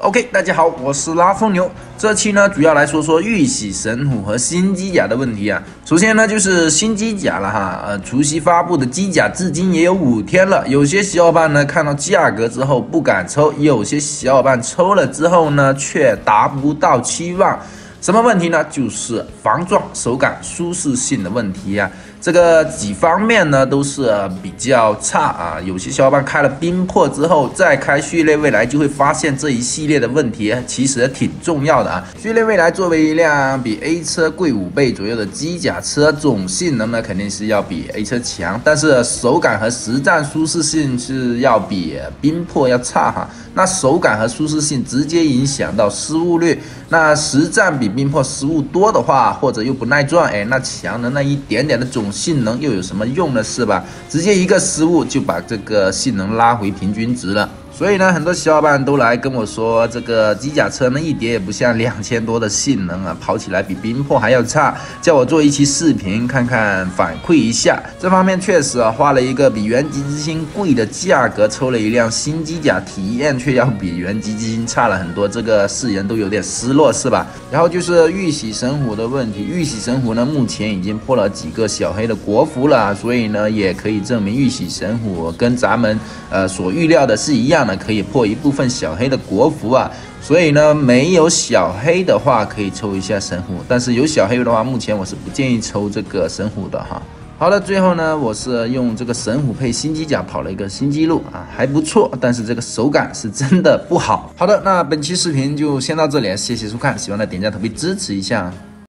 OK，大家好，我是拉风牛。这期呢，主要来说说玉玺神虎和新机甲的问题啊。首先呢，就是新机甲了哈。呃，除夕发布的机甲至今也有五天了，有些小伙伴呢看到价格之后不敢抽，有些小伙伴抽了之后呢却达不到期望。什么问题呢？就是防撞、手感、舒适性的问题呀。这个几方面呢都是比较差啊。有些小伙伴开了冰魄之后再开序列未来，就会发现这一系列的问题其实挺重要的啊。序列未来作为一辆比 A 车贵五倍左右的机甲车，总性能呢肯定是要比 A 车强，但是手感和实战舒适性是要比冰魄要差哈。那手感和舒适性直接影响到失误率，那实战比冰魄失误多的话，或者又不耐撞，哎，那强的那一点点的总性能又有什么用呢？是吧？直接一个失误就把这个性能拉回平均值了。所以呢，很多小伙伴都来跟我说，这个机甲车呢一点也不像两千多的性能啊，跑起来比冰魄还要差，叫我做一期视频看看反馈一下。这方面确实啊，花了一个比原级之星贵的价格抽了一辆新机甲，体验却要比原级之星差了很多，这个世人都有点失落，是吧？然后就是玉玺神虎的问题，玉玺神虎呢目前已经破了几个小黑的国服了，所以呢也可以证明玉玺神虎跟咱们呃所预料的是一样。可以破一部分小黑的国服啊，所以呢，没有小黑的话可以抽一下神虎，但是有小黑的话，目前我是不建议抽这个神虎的哈。好的，最后呢，我是用这个神虎配新机甲跑了一个新纪录啊，还不错，但是这个手感是真的不好。好的，那本期视频就先到这里，谢谢收看，喜欢的点赞投币支持一下。